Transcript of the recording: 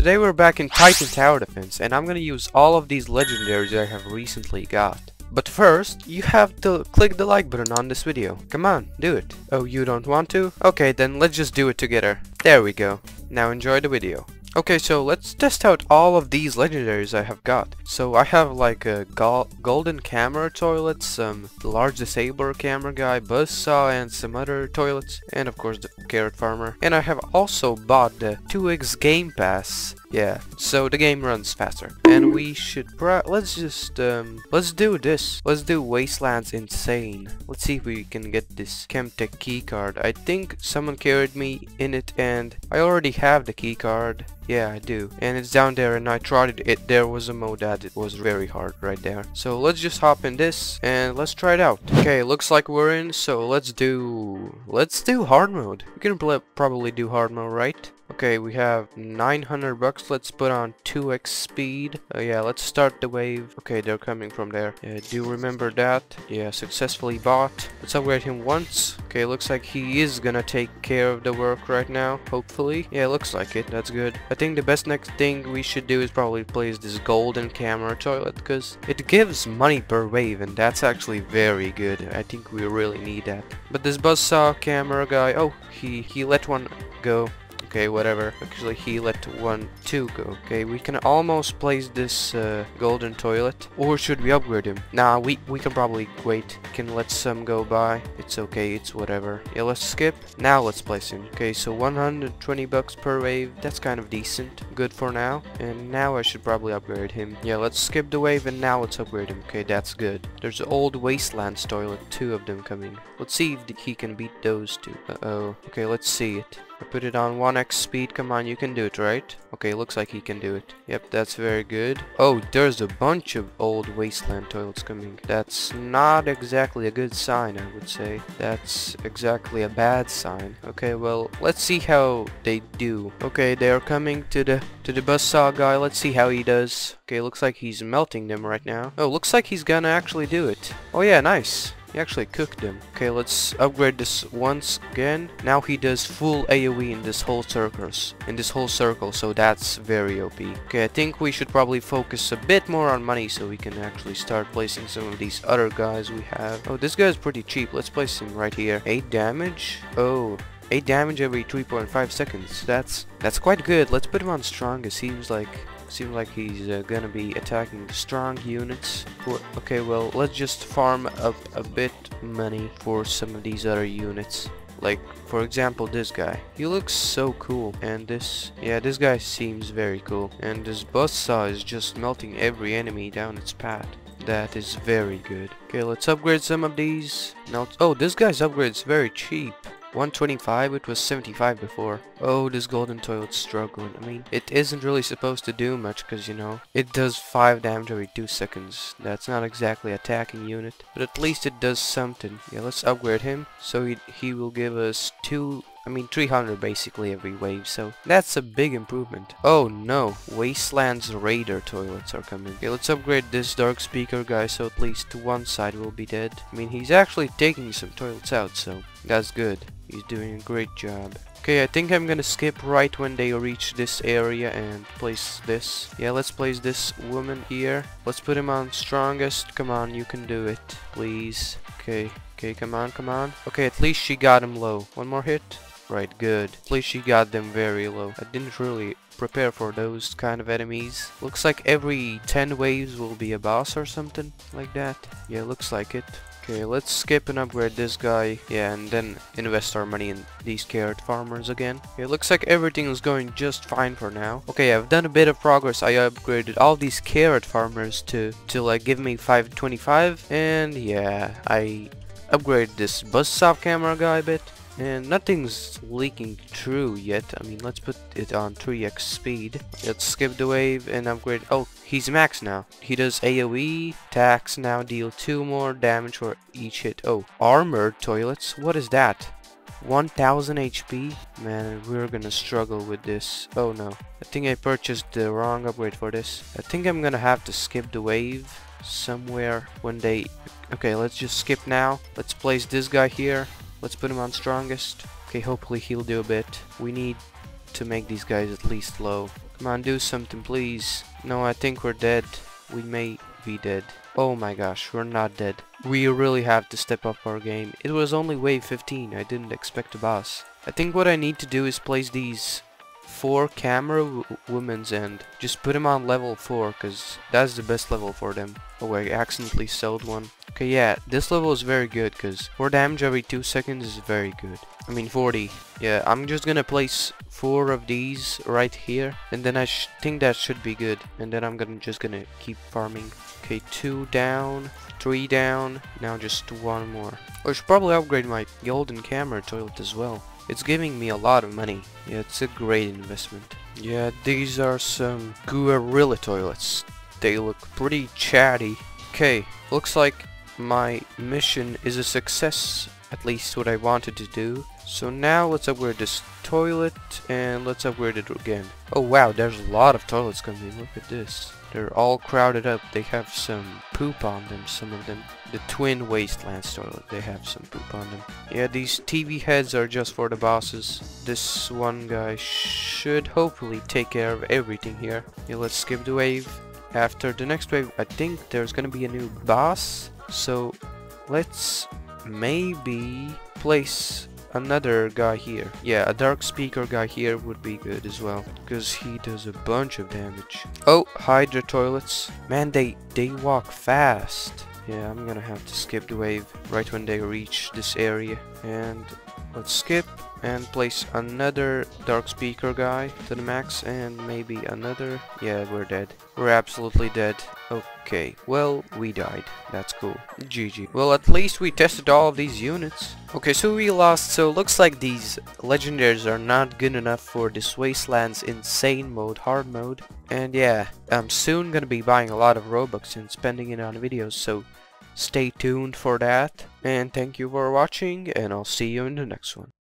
Today we're back in Titan Tower Defense and I'm gonna use all of these legendaries I have recently got. But first, you have to click the like button on this video. Come on, do it. Oh, you don't want to? Okay, then let's just do it together. There we go. Now enjoy the video. Okay, so let's test out all of these legendaries I have got. So I have like a go golden camera toilet, some large disabler camera guy, buzzsaw, and some other toilets, and of course the carrot farmer. And I have also bought the 2x Game Pass. Yeah, so the game runs faster. And we should let's just um let's do this. Let's do Wastelands Insane. Let's see if we can get this Chemtech keycard. I think someone carried me in it and I already have the keycard. Yeah, I do. And it's down there and I tried it. There was a mode that it was very hard right there. So let's just hop in this and let's try it out. Okay, looks like we're in. So let's do... Let's do hard mode. We can probably do hard mode, right? Okay, we have 900 bucks. Let's put on 2x speed. Uh, yeah, let's start the wave. Okay, they're coming from there. Yeah, do remember that. Yeah, successfully bought. Let's upgrade him once. Okay, looks like he is gonna take care of the work right now, hopefully. Yeah, looks like it. That's good. I think the best next thing we should do is probably place this golden camera toilet because it gives money per wave and that's actually very good. I think we really need that. But this buzzsaw camera guy, oh, he, he let one go. Okay, whatever. Actually, he let one, two go. Okay, we can almost place this uh, golden toilet. Or should we upgrade him? Nah, we, we can probably wait. Can let some go by. It's okay, it's whatever. Yeah, let's skip. Now let's place him. Okay, so 120 bucks per wave. That's kind of decent. Good for now. And now I should probably upgrade him. Yeah, let's skip the wave and now let's upgrade him. Okay, that's good. There's old Wastelands toilet. Two of them coming. Let's see if he can beat those two. Uh-oh. Okay, let's see it. I put it on 1x speed. Come on, you can do it, right? Okay, looks like he can do it. Yep, that's very good. Oh, there's a bunch of old wasteland toilets coming. That's not exactly a good sign, I would say. That's exactly a bad sign. Okay, well, let's see how they do. Okay, they are coming to the to the buzzsaw guy. Let's see how he does. Okay, looks like he's melting them right now. Oh, looks like he's gonna actually do it. Oh yeah, nice. He actually cooked him. Okay, let's upgrade this once again. Now he does full AoE in this whole circles, in this whole circle, so that's very OP. Okay, I think we should probably focus a bit more on money so we can actually start placing some of these other guys we have. Oh, this guy's pretty cheap. Let's place him right here. 8 damage? Oh, 8 damage every 3.5 seconds. That's that's quite good. Let's put him on strong. It seems like Seems like he's uh, gonna be attacking strong units. Okay, well, let's just farm up a bit money for some of these other units. Like, for example, this guy. He looks so cool. And this, yeah, this guy seems very cool. And this buzzsaw is just melting every enemy down its path. That is very good. Okay, let's upgrade some of these. Now, oh, this guy's upgrade is very cheap. 125, it was 75 before. Oh, this golden toilet's struggling. I mean, it isn't really supposed to do much because, you know, it does 5 damage every 2 seconds. That's not exactly attacking unit, but at least it does something. Yeah, let's upgrade him so he, he will give us 2 I mean 300 basically every wave, so that's a big improvement. Oh no, Wastelands Raider toilets are coming. Okay, let's upgrade this Dark Speaker guy so at least one side will be dead. I mean, he's actually taking some toilets out, so that's good. He's doing a great job. Okay, I think I'm gonna skip right when they reach this area and place this. Yeah, let's place this woman here. Let's put him on strongest. Come on, you can do it. Please. Okay, okay, come on, come on. Okay, at least she got him low. One more hit. Right, good. At least she got them very low. I didn't really prepare for those kind of enemies. Looks like every 10 waves will be a boss or something like that. Yeah, looks like it. Okay, let's skip and upgrade this guy. Yeah, and then invest our money in these carrot farmers again. It looks like everything is going just fine for now. Okay, I've done a bit of progress. I upgraded all these carrot farmers to, to like give me 525. And yeah, I upgraded this buzzsaw camera guy a bit. And nothing's leaking through yet. I mean, let's put it on 3x speed. Let's skip the wave and upgrade. Oh, he's max now. He does AoE. Tax now deal 2 more damage for each hit. Oh, armored toilets? What is that? 1000 HP? Man, we're gonna struggle with this. Oh no. I think I purchased the wrong upgrade for this. I think I'm gonna have to skip the wave somewhere when they... Okay, let's just skip now. Let's place this guy here. Let's put him on strongest. Okay, hopefully he'll do a bit. We need to make these guys at least low. Come on, do something, please. No, I think we're dead. We may be dead. Oh my gosh, we're not dead. We really have to step up our game. It was only wave 15. I didn't expect a boss. I think what I need to do is place these four camera women's and just put them on level 4 because that's the best level for them. Oh, I accidentally sold one. Okay, yeah, this level is very good because 4 damage every 2 seconds is very good. I mean 40. Yeah, I'm just gonna place 4 of these right here and then I think that should be good. And then I'm gonna just gonna keep farming. Okay, 2 down, 3 down, now just 1 more. I should probably upgrade my golden camera toilet as well. It's giving me a lot of money. Yeah, it's a great investment. Yeah, these are some Guerrilla toilets. They look pretty chatty. Okay, looks like my mission is a success. At least what I wanted to do. So now let's upgrade this toilet and let's upgrade it again. Oh wow, there's a lot of toilets coming. Look at this. They're all crowded up. They have some poop on them, some of them. The twin wastelands toilet, they have some poop on them. Yeah, these TV heads are just for the bosses. This one guy should hopefully take care of everything here. Yeah, let's skip the wave. After the next wave, I think there's gonna be a new boss. So let's maybe place another guy here. Yeah, a dark speaker guy here would be good as well. Because he does a bunch of damage. Oh, Hydra toilets. Man, they, they walk fast. Yeah, I'm gonna have to skip the wave right when they reach this area. And let's skip and place another dark speaker guy to the max and maybe another. Yeah we're dead. We're absolutely dead. Okay well we died. That's cool. GG well at least we tested all of these units. Okay so we lost. So looks like these legendaries are not good enough for this wastelands insane mode hard mode. And yeah I'm soon gonna be buying a lot of robux and spending it on videos so stay tuned for that. And thank you for watching and I'll see you in the next one